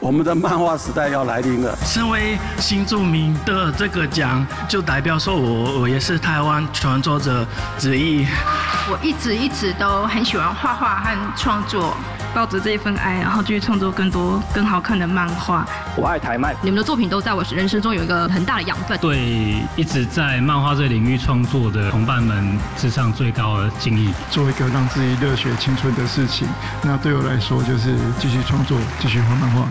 我们的漫画时代要来临了。身为新著名的这个奖，就代表说我我也是台湾创作者之一。我一直一直都很喜欢画画和创作，抱着这一份爱，然后继续创作更多更好看的漫画。我爱台漫，你们的作品都在我人生中有一个很大的养分。对一直在漫画这领域创作的同伴们致上最高的敬意。做一个让自己热血青春的事情，那对我来说就是继续创作，继续画漫画。